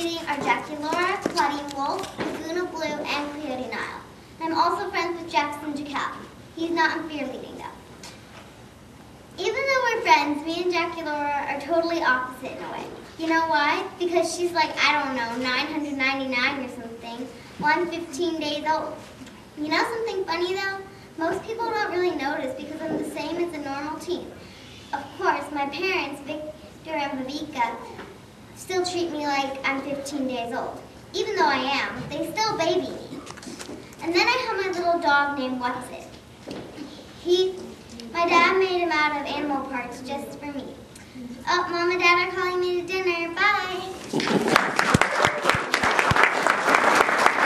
are Jackie Laura, Clawdeen Wolf, Lagoona Blue, and Cleo de Nile. I'm also friends with Jackson Jekyll. He's not in fearleading though. Even though we're friends, me and Draculaura are totally opposite in a way. You know why? Because she's like, I don't know, 999 or something. Well, I'm 15 days old. You know something funny though? Most people don't really notice because I'm the same as a normal teen. Of course, my parents, Viktor and Viveka, still treat me like I'm 15 days old. Even though I am, they still baby me. And then I have my little dog named Watzit. He, my dad made him out of animal parts just for me. Oh, mom and dad are calling me to dinner.